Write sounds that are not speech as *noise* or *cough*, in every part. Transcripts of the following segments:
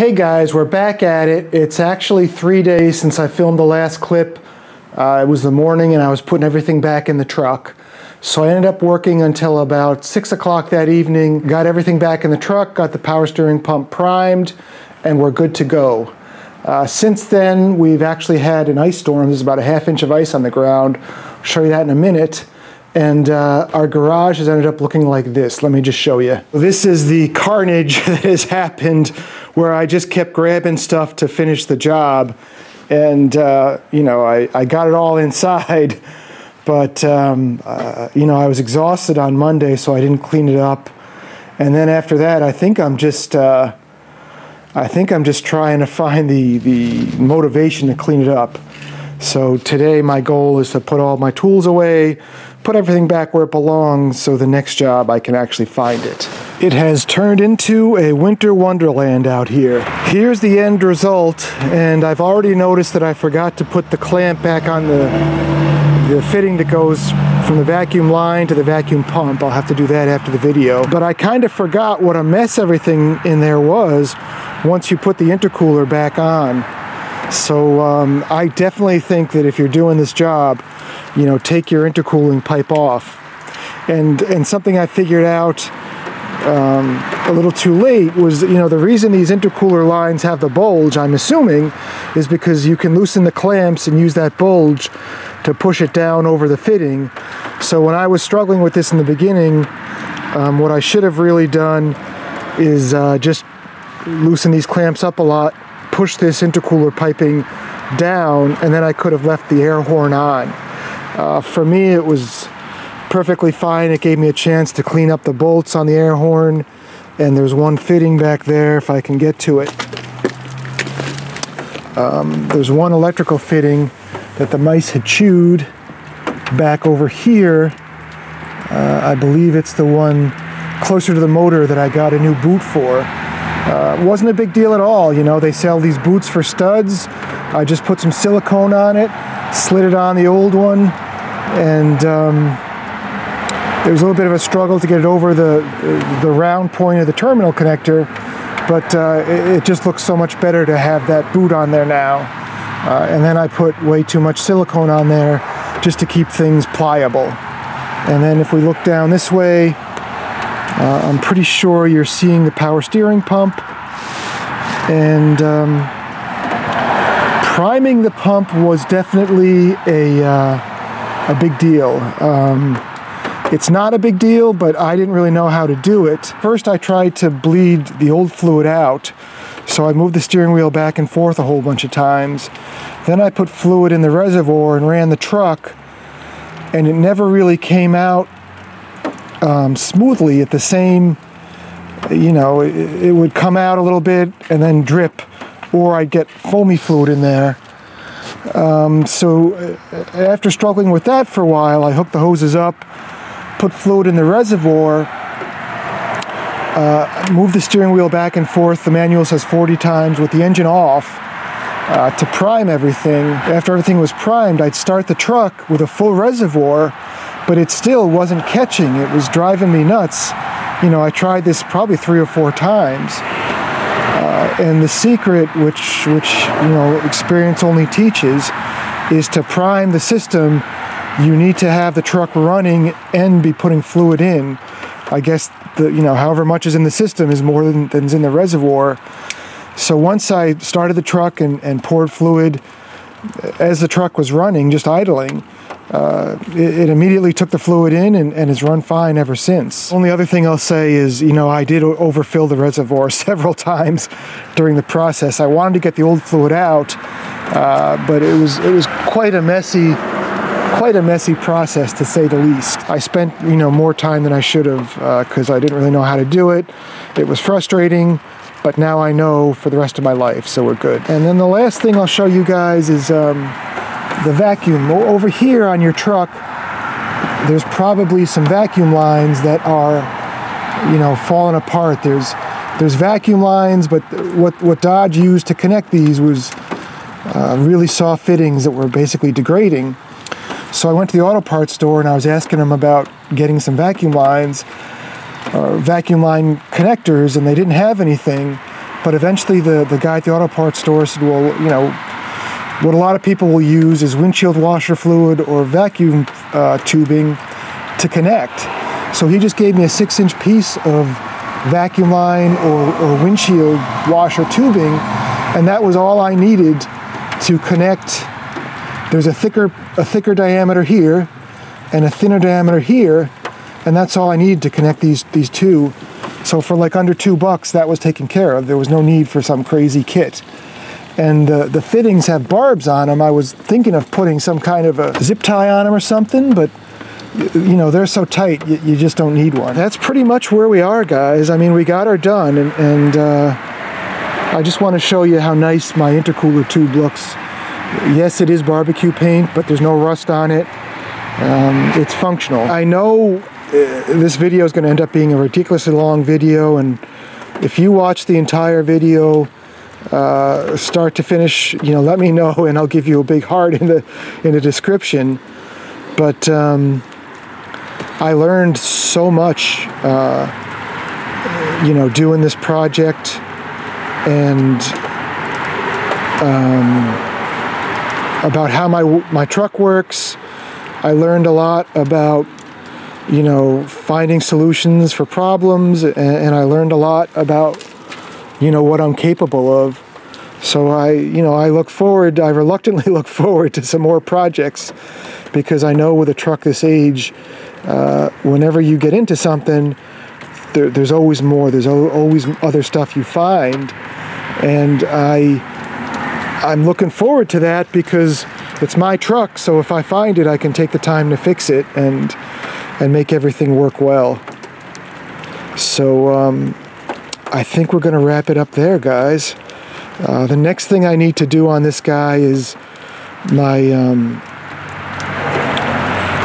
Hey guys, we're back at it. It's actually three days since I filmed the last clip. Uh, it was the morning and I was putting everything back in the truck. So I ended up working until about six o'clock that evening, got everything back in the truck, got the power steering pump primed, and we're good to go. Uh, since then, we've actually had an ice storm. There's about a half inch of ice on the ground. I'll show you that in a minute. And uh, our garage has ended up looking like this. Let me just show you. This is the carnage *laughs* that has happened where I just kept grabbing stuff to finish the job. And, uh, you know, I, I got it all *laughs* inside. But, um, uh, you know, I was exhausted on Monday, so I didn't clean it up. And then after that, I think I'm just, uh, I think I'm just trying to find the, the motivation to clean it up. So today my goal is to put all my tools away, put everything back where it belongs so the next job I can actually find it. It has turned into a winter wonderland out here. Here's the end result and I've already noticed that I forgot to put the clamp back on the, the fitting that goes from the vacuum line to the vacuum pump. I'll have to do that after the video. But I kind of forgot what a mess everything in there was once you put the intercooler back on. So um, I definitely think that if you're doing this job, you know, take your intercooling pipe off. And, and something I figured out um, a little too late was, you know, the reason these intercooler lines have the bulge, I'm assuming, is because you can loosen the clamps and use that bulge to push it down over the fitting. So when I was struggling with this in the beginning, um, what I should have really done is uh, just loosen these clamps up a lot push this intercooler piping down and then I could have left the air horn on. Uh, for me it was perfectly fine. It gave me a chance to clean up the bolts on the air horn and there's one fitting back there if I can get to it. Um, there's one electrical fitting that the mice had chewed back over here. Uh, I believe it's the one closer to the motor that I got a new boot for. Uh, wasn't a big deal at all, you know. They sell these boots for studs. I just put some silicone on it, slid it on the old one, and um, there was a little bit of a struggle to get it over the the round point of the terminal connector, but uh, it, it, just looks so much better to have that boot on there now. Uh, and then I put way too much silicone on there just to keep things pliable. And then if we look down this way, uh, I'm pretty sure you're seeing the power steering pump and um, priming the pump was definitely a, uh, a big deal. Um, it's not a big deal, but I didn't really know how to do it. First, I tried to bleed the old fluid out, so I moved the steering wheel back and forth a whole bunch of times. Then I put fluid in the reservoir and ran the truck, and it never really came out um, smoothly at the same, you know, it, it, would come out a little bit and then drip, or I'd get foamy fluid in there. Um, so uh, after struggling with that for a while, I hooked the hoses up, put fluid in the reservoir, uh, moved the steering wheel back and forth. The manual says 40 times with the engine off. Uh, to prime everything. After everything was primed, I'd start the truck with a full reservoir but it still wasn't catching. It was driving me nuts. You know, I tried this probably three or four times. Uh, and the secret, which, which, you know, experience only teaches, is to prime the system. You need to have the truck running and be putting fluid in. I guess the, you know, however much is in the system is more than, than's in the reservoir. So once I started the truck and, and poured fluid, as the truck was running, just idling, uh, it, it, immediately took the fluid in and, and, has run fine ever since. Only other thing I'll say is, you know, I did overfill the reservoir *laughs* several times during the process. I wanted to get the old fluid out, uh, but it was it was quite a messy quite a messy process to say the least. I spent, you know, more time than I should have because uh, I didn't really know how to do it. It was frustrating, but now I know for the rest of my life, so we're good. And then the last thing I'll show you guys is um, the vacuum. Over here on your truck, there's probably some vacuum lines that are, you know, falling apart. There's there's vacuum lines, but what, what Dodge used to connect these was uh, really soft fittings that were basically degrading. So I went to the auto parts store and I was asking them about getting some vacuum lines, uh, vacuum line connectors, and they didn't have anything. But eventually the, the guy at the auto parts store said, well, you know, what a lot of people will use is windshield washer fluid or vacuum uh, tubing to connect. So he just gave me a six inch piece of vacuum line or, or windshield washer tubing, and that was all I needed to connect. There's a thicker, a thicker diameter here and a thinner diameter here, and that's all I needed to connect these, these two. So for like under two bucks, that was taken care of. There was no need for some crazy kit and the, the fittings have barbs on them. I was thinking of putting some kind of a zip tie on them or something, but you know, they're so tight, you, you just don't need one. That's pretty much where we are, guys. I mean, we got her done, and, and uh, I just want to show you how nice my intercooler tube looks. Yes, it is barbecue paint, but there's no rust on it. Um, it's functional. I know uh, this video is going to end up being a ridiculously long video, and if you watch the entire video, uh, start to finish, you know, let me know and I'll give you a big heart in the in the description. But um, I learned so much, uh, you know, doing this project and um, about how my my truck works. I learned a lot about you know finding solutions for problems and, and I learned a lot about you know what I'm capable of. So I, you know, I look forward, I reluctantly *laughs* look forward to some more projects because I know with a truck this age, uh, whenever you get into something, there, there's always more. There's always other stuff you find, and I, I'm looking forward to that because it's my truck. So if I find it, I can take the time to fix it and and make everything work well. So um, I think we're going to wrap it up there, guys. Uh, the next thing I need to do on this guy is my um,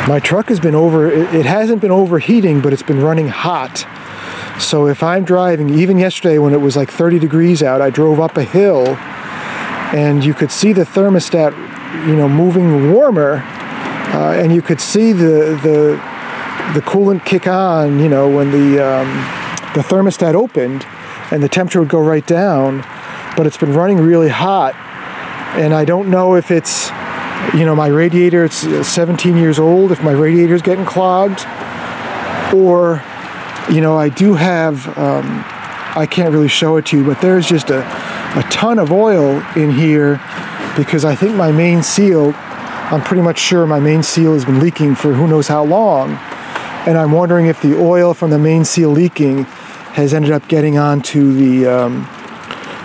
my truck has been over. It, hasn't been overheating, but it's been running hot. So if I'm driving, even yesterday when it was like 30 degrees out, I drove up a hill, and you could see the thermostat, you know, moving warmer, uh, and you could see the the the coolant kick on, you know, when the um, the thermostat opened and the temperature would go right down, but it's been running really hot. And I don't know if it's, you know, my radiator, it's uh, 17 years old, if my radiator is getting clogged, or, you know, I do have, um, I can't really show it to you, but there's just a, a ton of oil in here because I think my main seal, I'm pretty much sure my main seal has been leaking for who knows how long. And I'm wondering if the oil from the main seal leaking has ended up getting onto the um,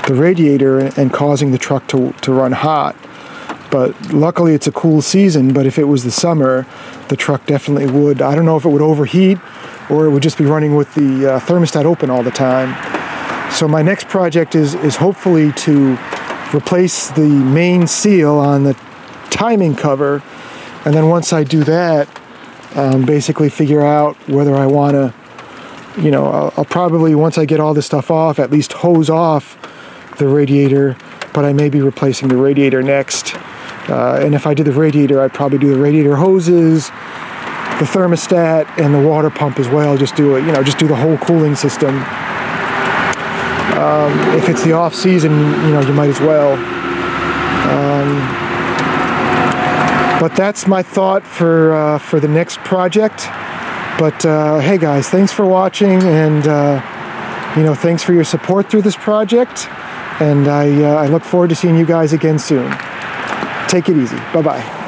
the radiator and causing the truck to, to run hot. But luckily it's a cool season, but if it was the summer, the truck definitely would. I don't know if it would overheat or it would just be running with the uh, thermostat open all the time. So my next project is, is hopefully to replace the main seal on the timing cover. And then once I do that, um, basically figure out whether I want to you know, I'll, I'll, probably, once I get all this stuff off, at least hose off the radiator, but I may be replacing the radiator next. Uh, and if I did the radiator, I'd probably do the radiator hoses, the thermostat, and the water pump as well. Just do it, you know, just do the whole cooling system. Um, if it's the off season, you know, you might as well. Um, but that's my thought for uh, for the next project. But uh, hey guys, thanks for watching and uh, you know, thanks for your support through this project. And I, uh, I look forward to seeing you guys again soon. Take it easy. Bye-bye.